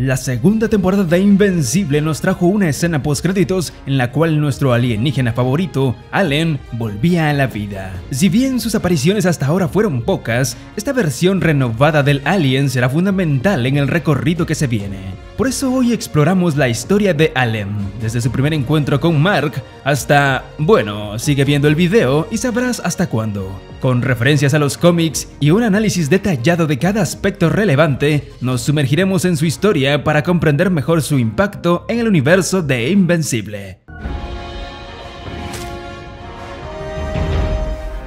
La segunda temporada de Invencible nos trajo una escena post-créditos en la cual nuestro alienígena favorito, Allen, volvía a la vida. Si bien sus apariciones hasta ahora fueron pocas, esta versión renovada del Alien será fundamental en el recorrido que se viene. Por eso hoy exploramos la historia de Allen, desde su primer encuentro con Mark hasta... bueno, sigue viendo el video y sabrás hasta cuándo. Con referencias a los cómics y un análisis detallado de cada aspecto relevante, nos sumergiremos en su historia para comprender mejor su impacto en el universo de Invencible.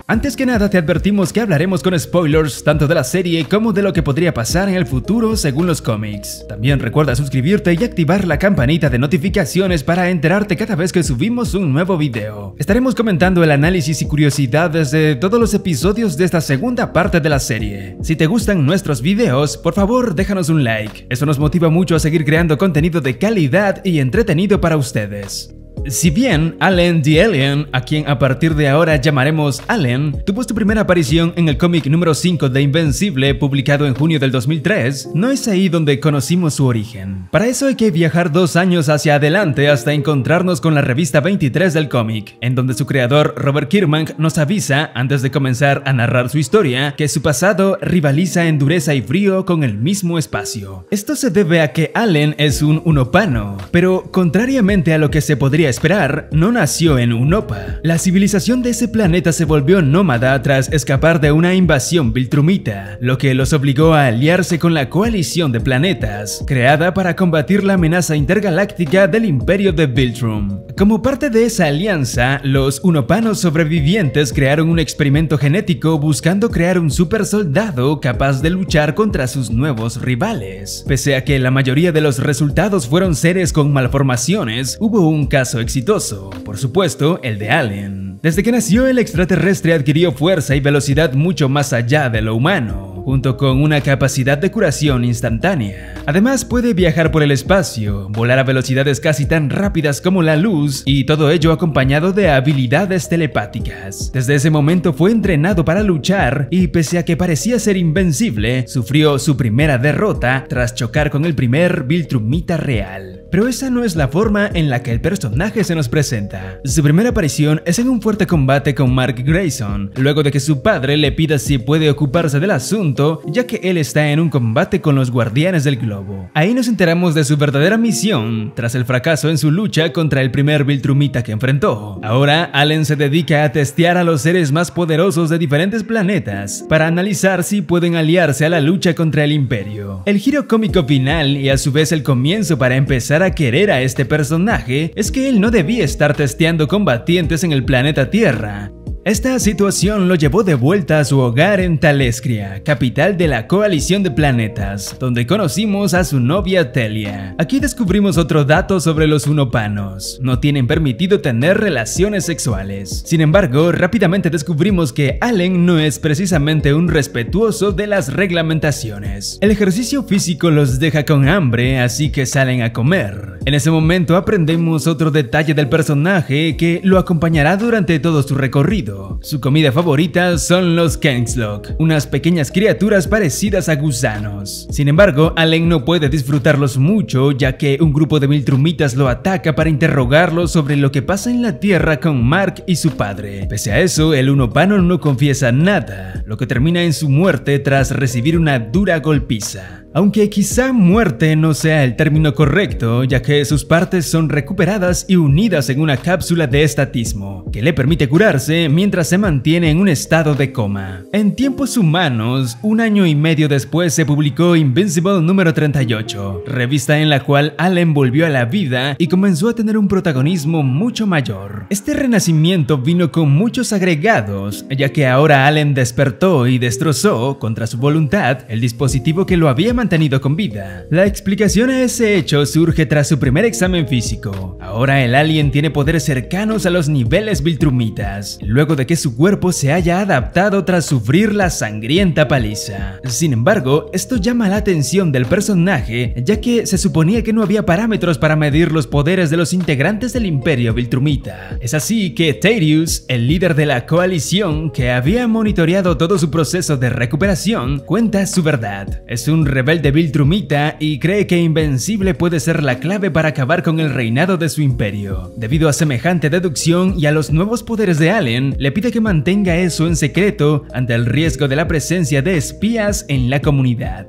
Antes que nada te advertimos que hablaremos con spoilers tanto de la serie como de lo que podría pasar en el futuro según los cómics. También recuerda suscribirte y activar la campanita de notificaciones para enterarte cada vez que subimos un nuevo video. Estaremos comentando el análisis y curiosidades de todos los episodios de esta segunda parte de la serie. Si te gustan nuestros videos, por favor déjanos un like. Eso nos motiva mucho a seguir creando contenido de calidad y entretenido para ustedes. Si bien Allen the Alien, a quien a partir de ahora llamaremos Allen, tuvo su primera aparición en el cómic número 5 de Invencible publicado en junio del 2003, no es ahí donde conocimos su origen. Para eso hay que viajar dos años hacia adelante hasta encontrarnos con la revista 23 del cómic, en donde su creador Robert Kirkman nos avisa, antes de comenzar a narrar su historia, que su pasado rivaliza en dureza y frío con el mismo espacio. Esto se debe a que Allen es un unopano, pero contrariamente a lo que se podría esperar, no nació en Unopa. La civilización de ese planeta se volvió nómada tras escapar de una invasión viltrumita, lo que los obligó a aliarse con la coalición de planetas, creada para combatir la amenaza intergaláctica del imperio de Viltrum. Como parte de esa alianza, los unopanos sobrevivientes crearon un experimento genético buscando crear un super soldado capaz de luchar contra sus nuevos rivales. Pese a que la mayoría de los resultados fueron seres con malformaciones, hubo un caso exitoso, por supuesto, el de Allen. Desde que nació, el extraterrestre adquirió fuerza y velocidad mucho más allá de lo humano junto con una capacidad de curación instantánea. Además puede viajar por el espacio, volar a velocidades casi tan rápidas como la luz y todo ello acompañado de habilidades telepáticas. Desde ese momento fue entrenado para luchar y pese a que parecía ser invencible, sufrió su primera derrota tras chocar con el primer Viltrumita real. Pero esa no es la forma en la que el personaje se nos presenta. Su primera aparición es en un fuerte combate con Mark Grayson, luego de que su padre le pida si puede ocuparse del asunto, ya que él está en un combate con los guardianes del globo. Ahí nos enteramos de su verdadera misión, tras el fracaso en su lucha contra el primer Viltrumita que enfrentó. Ahora, Allen se dedica a testear a los seres más poderosos de diferentes planetas, para analizar si pueden aliarse a la lucha contra el imperio. El giro cómico final y a su vez el comienzo para empezar querer a este personaje es que él no debía estar testeando combatientes en el planeta Tierra, esta situación lo llevó de vuelta a su hogar en Talescria, capital de la coalición de planetas, donde conocimos a su novia Telia. Aquí descubrimos otro dato sobre los unopanos. No tienen permitido tener relaciones sexuales. Sin embargo, rápidamente descubrimos que Allen no es precisamente un respetuoso de las reglamentaciones. El ejercicio físico los deja con hambre, así que salen a comer. En ese momento aprendemos otro detalle del personaje que lo acompañará durante todo su recorrido su comida favorita son los Kenslock, unas pequeñas criaturas parecidas a gusanos. Sin embargo, Allen no puede disfrutarlos mucho ya que un grupo de Viltrumitas lo ataca para interrogarlo sobre lo que pasa en la Tierra con Mark y su padre. Pese a eso, el Unopano no confiesa nada, lo que termina en su muerte tras recibir una dura golpiza. Aunque quizá muerte no sea el término correcto, ya que sus partes son recuperadas y unidas en una cápsula de estatismo, que le permite curarse mientras se mantiene en un estado de coma. En tiempos humanos, un año y medio después se publicó Invincible número 38, revista en la cual Allen volvió a la vida y comenzó a tener un protagonismo mucho mayor. Este renacimiento vino con muchos agregados, ya que ahora Allen despertó y destrozó, contra su voluntad, el dispositivo que lo había mantenido con vida. La explicación a ese hecho surge tras su primer examen físico. Ahora el alien tiene poderes cercanos a los niveles Viltrumitas, luego de que su cuerpo se haya adaptado tras sufrir la sangrienta paliza. Sin embargo, esto llama la atención del personaje, ya que se suponía que no había parámetros para medir los poderes de los integrantes del Imperio Viltrumita. Es así que Tarius, el líder de la coalición que había monitoreado todo su proceso de recuperación, cuenta su verdad. Es un rebelde de Viltrumita y cree que Invencible puede ser la clave para acabar con el reinado de su imperio. Debido a semejante deducción y a los nuevos poderes de Allen, le pide que mantenga eso en secreto ante el riesgo de la presencia de espías en la comunidad.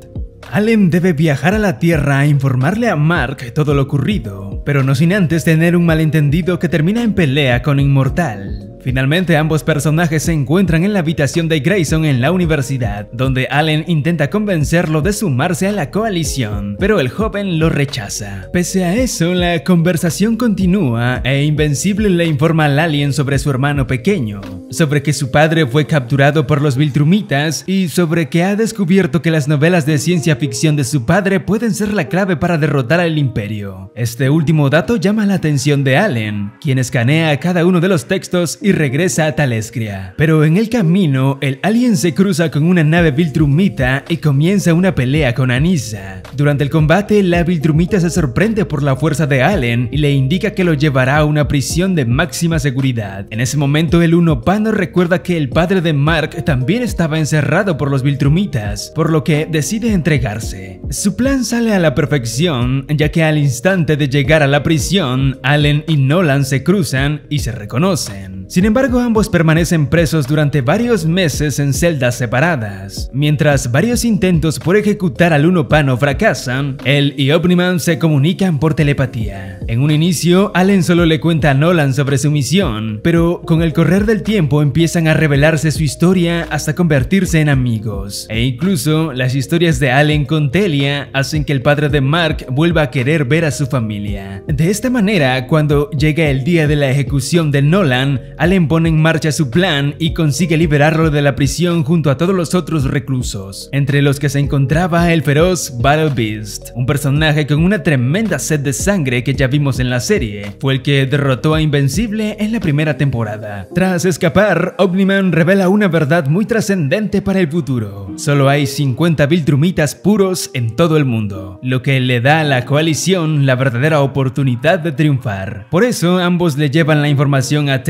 Allen debe viajar a la Tierra a informarle a Mark todo lo ocurrido, pero no sin antes tener un malentendido que termina en pelea con Inmortal. Finalmente ambos personajes se encuentran en la habitación de Grayson en la universidad, donde Allen intenta convencerlo de sumarse a la coalición, pero el joven lo rechaza. Pese a eso, la conversación continúa e Invencible le informa al alien sobre su hermano pequeño, sobre que su padre fue capturado por los Viltrumitas y sobre que ha descubierto que las novelas de ciencia ficción de su padre pueden ser la clave para derrotar al imperio. Este último dato llama la atención de Allen, quien escanea cada uno de los textos y regresa a Talescria. Pero en el camino, el alien se cruza con una nave Viltrumita y comienza una pelea con Anissa. Durante el combate, la Viltrumita se sorprende por la fuerza de Allen y le indica que lo llevará a una prisión de máxima seguridad. En ese momento, el Uno Pano recuerda que el padre de Mark también estaba encerrado por los Viltrumitas, por lo que decide entregarse. Su plan sale a la perfección, ya que al instante de llegar a la prisión, Allen y Nolan se cruzan y se reconocen. Sin embargo, ambos permanecen presos durante varios meses en celdas separadas. Mientras varios intentos por ejecutar al Uno Pano fracasan, él y Omniman se comunican por telepatía. En un inicio, Allen solo le cuenta a Nolan sobre su misión, pero con el correr del tiempo empiezan a revelarse su historia hasta convertirse en amigos. E incluso las historias de Allen con Telia hacen que el padre de Mark vuelva a querer ver a su familia. De esta manera, cuando llega el día de la ejecución de Nolan, Allen pone en marcha su plan y consigue liberarlo de la prisión junto a todos los otros reclusos, entre los que se encontraba el feroz Battle Beast, un personaje con una tremenda sed de sangre que ya vimos en la serie, fue el que derrotó a Invencible en la primera temporada. Tras escapar, Omniman revela una verdad muy trascendente para el futuro. Solo hay 50 Viltrumitas puros en todo el mundo, lo que le da a la coalición la verdadera oportunidad de triunfar. Por eso, ambos le llevan la información a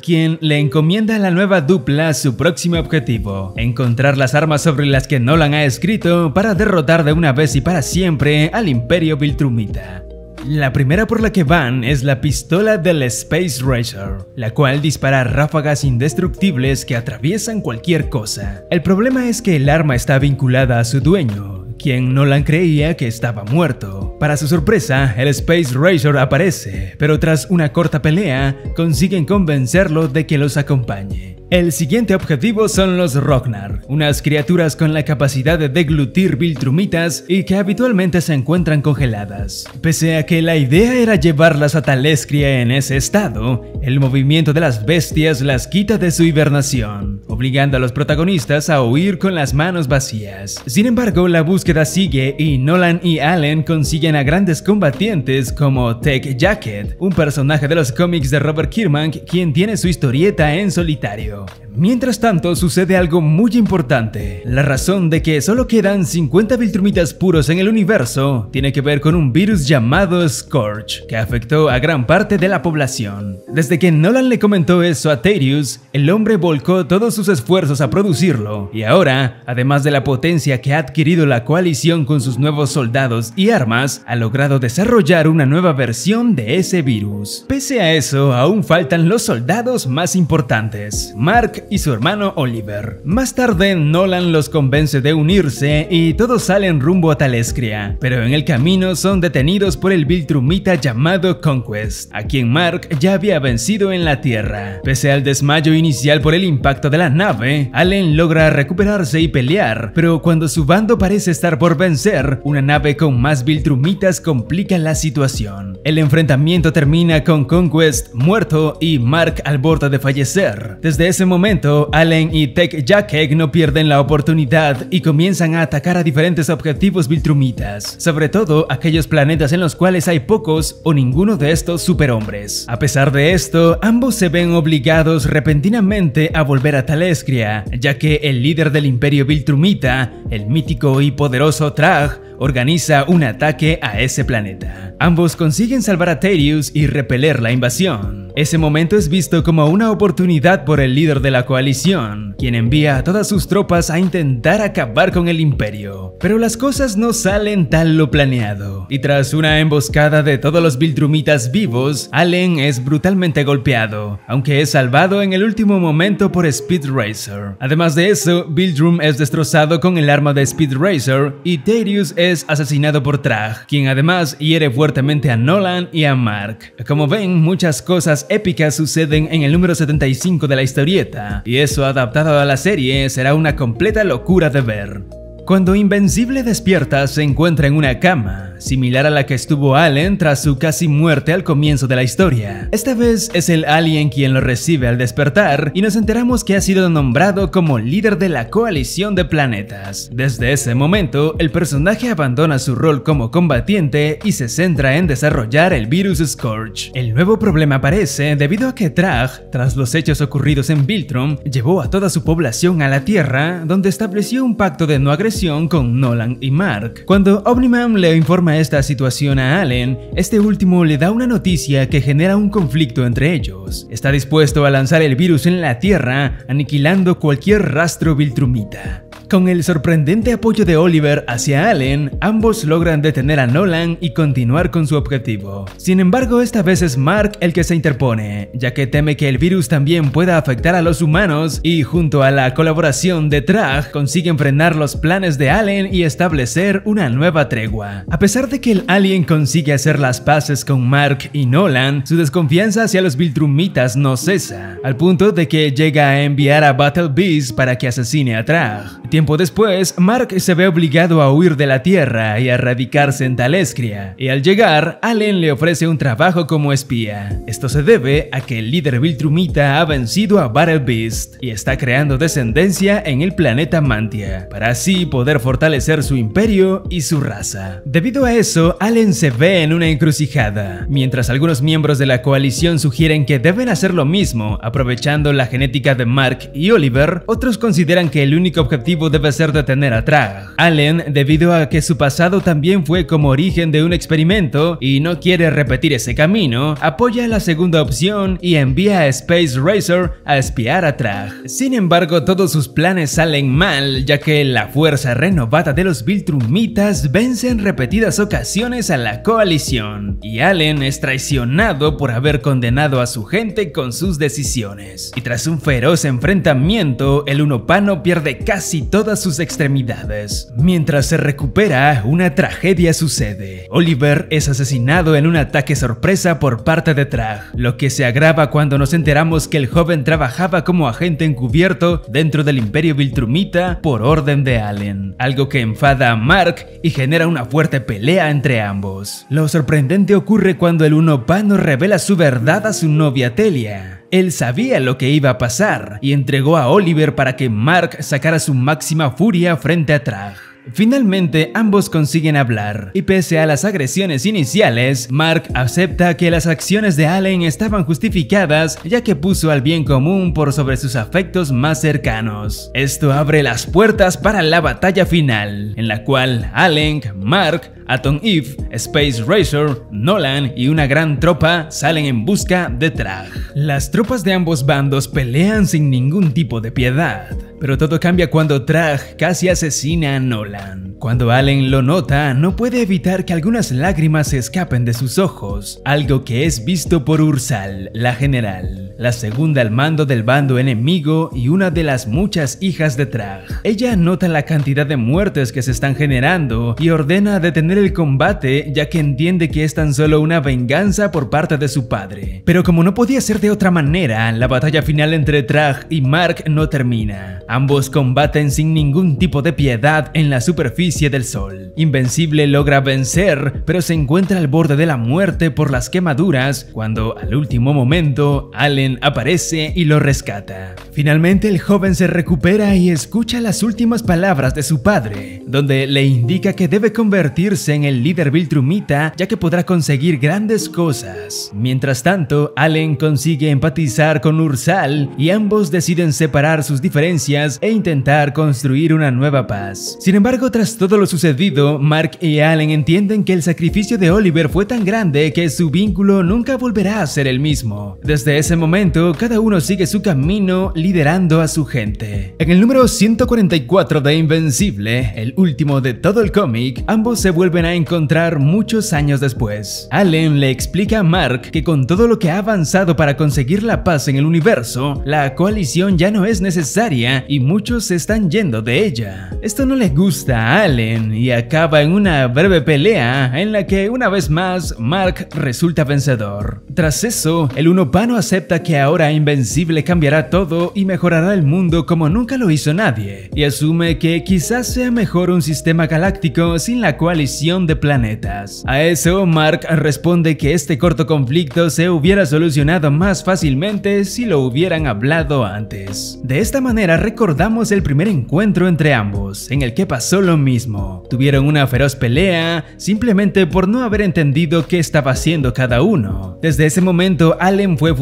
Quien le encomienda a la nueva dupla su próximo objetivo, encontrar las armas sobre las que Nolan ha escrito para derrotar de una vez y para siempre al Imperio Viltrumita. La primera por la que van es la pistola del Space Racer, la cual dispara ráfagas indestructibles que atraviesan cualquier cosa. El problema es que el arma está vinculada a su dueño, quien Nolan creía que estaba muerto. Para su sorpresa, el Space Racer aparece, pero tras una corta pelea, consiguen convencerlo de que los acompañe. El siguiente objetivo son los Rognar, unas criaturas con la capacidad de deglutir Viltrumitas y que habitualmente se encuentran congeladas. Pese a que la idea era llevarlas a Talescria en ese estado, el movimiento de las bestias las quita de su hibernación, obligando a los protagonistas a huir con las manos vacías. Sin embargo, la búsqueda sigue y Nolan y Allen consiguen a grandes combatientes como Tech Jacket, un personaje de los cómics de Robert Kirkman quien tiene su historieta en solitario. go. Mientras tanto, sucede algo muy importante. La razón de que solo quedan 50 Viltrumitas puros en el universo tiene que ver con un virus llamado Scorch, que afectó a gran parte de la población. Desde que Nolan le comentó eso a Terius, el hombre volcó todos sus esfuerzos a producirlo, y ahora, además de la potencia que ha adquirido la coalición con sus nuevos soldados y armas, ha logrado desarrollar una nueva versión de ese virus. Pese a eso, aún faltan los soldados más importantes. Mark y su hermano Oliver. Más tarde, Nolan los convence de unirse y todos salen rumbo a Talescria, pero en el camino son detenidos por el Viltrumita llamado Conquest, a quien Mark ya había vencido en la Tierra. Pese al desmayo inicial por el impacto de la nave, Allen logra recuperarse y pelear, pero cuando su bando parece estar por vencer, una nave con más Viltrumitas complica la situación. El enfrentamiento termina con Conquest muerto y Mark al borde de fallecer. Desde ese momento, Allen y Tech Jackeg no pierden la oportunidad y comienzan a atacar a diferentes objetivos Viltrumitas, sobre todo aquellos planetas en los cuales hay pocos o ninguno de estos superhombres. A pesar de esto, ambos se ven obligados repentinamente a volver a Talescria, ya que el líder del imperio Viltrumita, el mítico y poderoso Trag, organiza un ataque a ese planeta. Ambos consiguen salvar a Terius y repeler la invasión. Ese momento es visto como una oportunidad por el líder de la coalición, quien envía a todas sus tropas a intentar acabar con el imperio. Pero las cosas no salen tal lo planeado, y tras una emboscada de todos los Viltrumitas vivos, Allen es brutalmente golpeado, aunque es salvado en el último momento por Speed Racer. Además de eso, Viltrum es destrozado con el arma de Speed Racer y Terius es asesinado por Trag, quien además hiere fuertemente a Nolan y a Mark. Como ven, muchas cosas épicas suceden en el número 75 de la historieta, y eso adaptado a la serie será una completa locura de ver. Cuando Invencible despierta, se encuentra en una cama, similar a la que estuvo Allen tras su casi muerte al comienzo de la historia. Esta vez es el alien quien lo recibe al despertar y nos enteramos que ha sido nombrado como líder de la coalición de planetas. Desde ese momento, el personaje abandona su rol como combatiente y se centra en desarrollar el virus Scorch. El nuevo problema aparece debido a que Trag, tras los hechos ocurridos en Viltrum, llevó a toda su población a la Tierra, donde estableció un pacto de no agresión con Nolan y Mark. Cuando Omniman le informa esta situación a Allen, este último le da una noticia que genera un conflicto entre ellos. Está dispuesto a lanzar el virus en la Tierra, aniquilando cualquier rastro Viltrumita. Con el sorprendente apoyo de Oliver hacia Allen, ambos logran detener a Nolan y continuar con su objetivo. Sin embargo, esta vez es Mark el que se interpone, ya que teme que el virus también pueda afectar a los humanos y junto a la colaboración de Trag consiguen frenar los planes de Allen y establecer una nueva tregua. A pesar de que el alien consigue hacer las paces con Mark y Nolan, su desconfianza hacia los Viltrumitas no cesa, al punto de que llega a enviar a Battle Beast para que asesine a Trag. Tiempo después, Mark se ve obligado a huir de la Tierra y a radicarse en Talescria, y al llegar, Allen le ofrece un trabajo como espía. Esto se debe a que el líder Viltrumita ha vencido a Battle Beast y está creando descendencia en el planeta Mantia, para así poder fortalecer su imperio y su raza. Debido a eso, Allen se ve en una encrucijada, mientras algunos miembros de la coalición sugieren que deben hacer lo mismo, aprovechando la genética de Mark y Oliver, otros consideran que el único objetivo debe ser detener a Trag. Allen, debido a que su pasado también fue como origen de un experimento y no quiere repetir ese camino, apoya la segunda opción y envía a Space Racer a espiar a Trag. Sin embargo, todos sus planes salen mal, ya que la fuerza renovada de los Viltrumitas vence en repetidas ocasiones a la coalición, y Allen es traicionado por haber condenado a su gente con sus decisiones. Y tras un feroz enfrentamiento, el Unopano pierde casi todas sus extremidades. Mientras se recupera, una tragedia sucede. Oliver es asesinado en un ataque sorpresa por parte de Trag, lo que se agrava cuando nos enteramos que el joven trabajaba como agente encubierto dentro del Imperio Viltrumita por orden de Allen, algo que enfada a Mark y genera una fuerte pelea entre ambos. Lo sorprendente ocurre cuando el Uno Pano revela su verdad a su novia Telia. Él sabía lo que iba a pasar y entregó a Oliver para que Mark sacara su máxima furia frente a Trag. Finalmente, ambos consiguen hablar, y pese a las agresiones iniciales, Mark acepta que las acciones de Allen estaban justificadas ya que puso al bien común por sobre sus afectos más cercanos. Esto abre las puertas para la batalla final, en la cual Allen, Mark, Atom Eve, Space Racer, Nolan y una gran tropa salen en busca de Trag. Las tropas de ambos bandos pelean sin ningún tipo de piedad, pero todo cambia cuando Trag casi asesina a Nolan. Cuando Allen lo nota, no puede evitar que algunas lágrimas se escapen de sus ojos, algo que es visto por Ursal, la general, la segunda al mando del bando enemigo y una de las muchas hijas de Trag. Ella nota la cantidad de muertes que se están generando y ordena detener el combate ya que entiende que es tan solo una venganza por parte de su padre. Pero como no podía ser de otra manera, la batalla final entre Trag y Mark no termina. Ambos combaten sin ningún tipo de piedad en la superficie del sol. Invencible logra vencer, pero se encuentra al borde de la muerte por las quemaduras cuando al último momento Allen Aparece y lo rescata. Finalmente el joven se recupera y escucha las últimas palabras de su padre, donde le indica que debe convertirse en el líder Viltrumita ya que podrá conseguir grandes cosas. Mientras tanto, Allen consigue empatizar con Ursal y ambos deciden separar sus diferencias e intentar construir una nueva paz. Sin embargo, tras todo lo sucedido, Mark y Allen entienden que el sacrificio de Oliver fue tan grande que su vínculo nunca volverá a ser el mismo. Desde ese momento, cada uno sigue su camino liderando a su gente. En el número 144 de Invencible, el último de todo el cómic, ambos se vuelven a encontrar muchos años después. Allen le explica a Mark que con todo lo que ha avanzado para conseguir la paz en el universo, la coalición ya no es necesaria y muchos se están yendo de ella. Esto no le gusta a Allen y acaba en una breve pelea en la que una vez más Mark resulta vencedor. Tras eso, el Unopano acepta que ahora Invencible cambiará todo y mejorará el mundo como nunca lo hizo nadie, y asume que quizás sea mejor un sistema galáctico sin la coalición de planetas. A eso, Mark responde que este corto conflicto se hubiera solucionado más fácilmente si lo hubieran hablado antes. De esta manera recordamos el primer encuentro entre ambos, en el que pasó lo mismo. Tuvieron una feroz pelea simplemente por no haber entendido qué estaba haciendo cada uno. Desde ese momento, Allen fue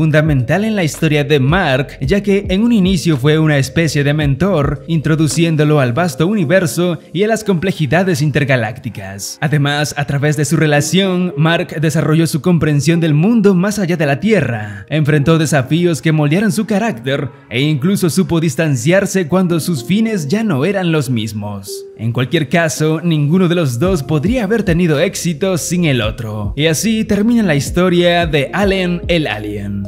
fundamental en la historia de Mark, ya que en un inicio fue una especie de mentor, introduciéndolo al vasto universo y a las complejidades intergalácticas. Además, a través de su relación, Mark desarrolló su comprensión del mundo más allá de la Tierra, enfrentó desafíos que moldearon su carácter e incluso supo distanciarse cuando sus fines ya no eran los mismos. En cualquier caso, ninguno de los dos podría haber tenido éxito sin el otro. Y así termina la historia de Allen el Alien.